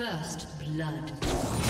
First blood.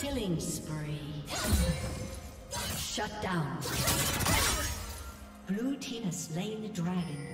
Killing spree. Shut down. Blue team has slain the dragon.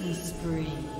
Killing spree.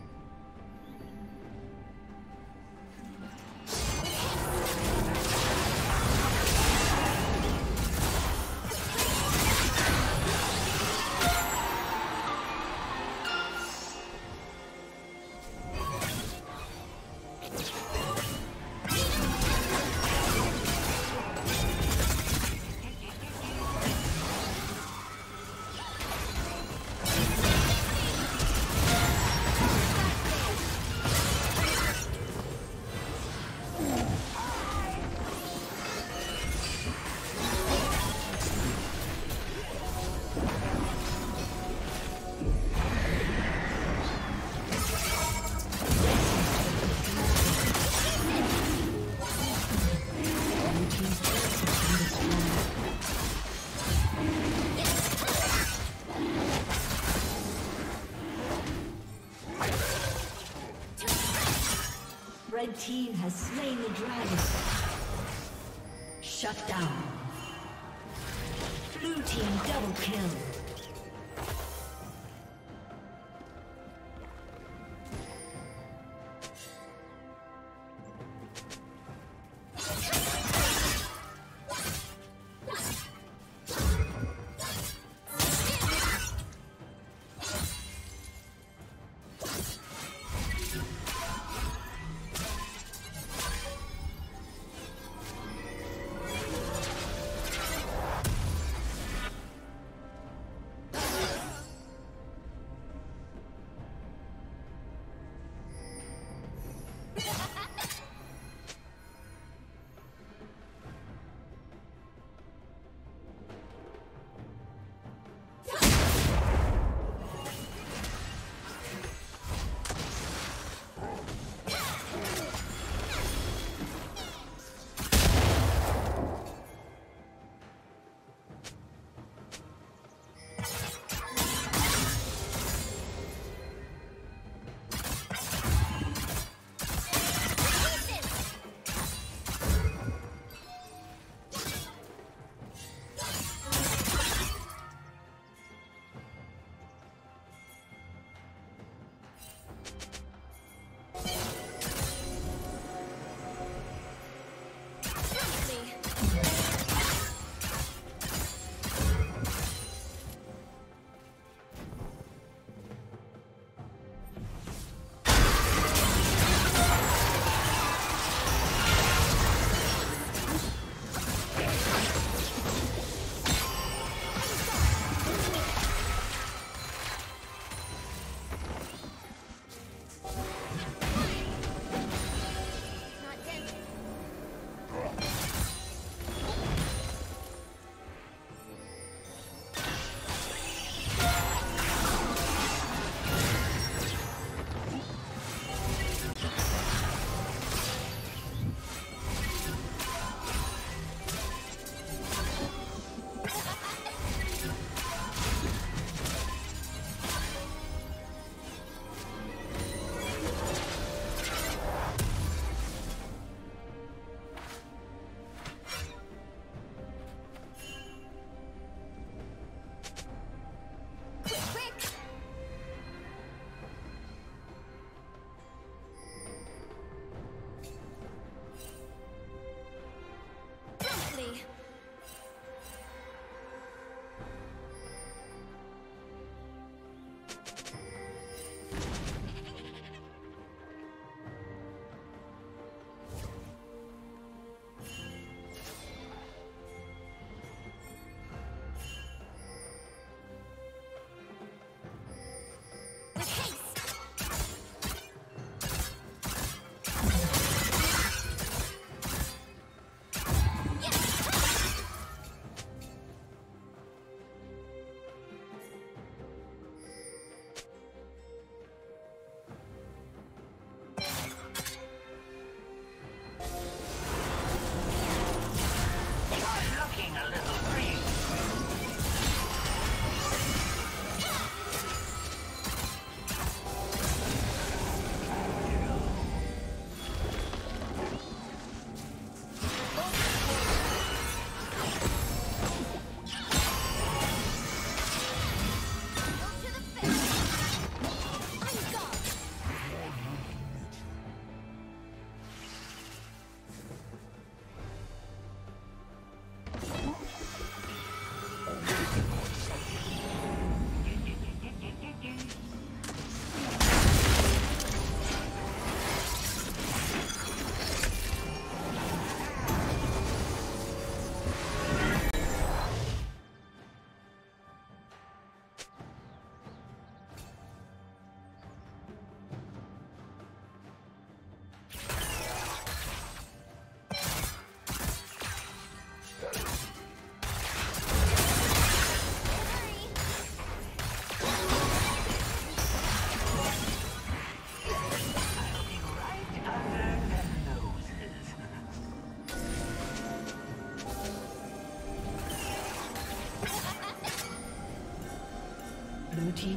Dragon. Shut down. Blue team double kill.